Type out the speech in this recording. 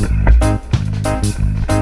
Música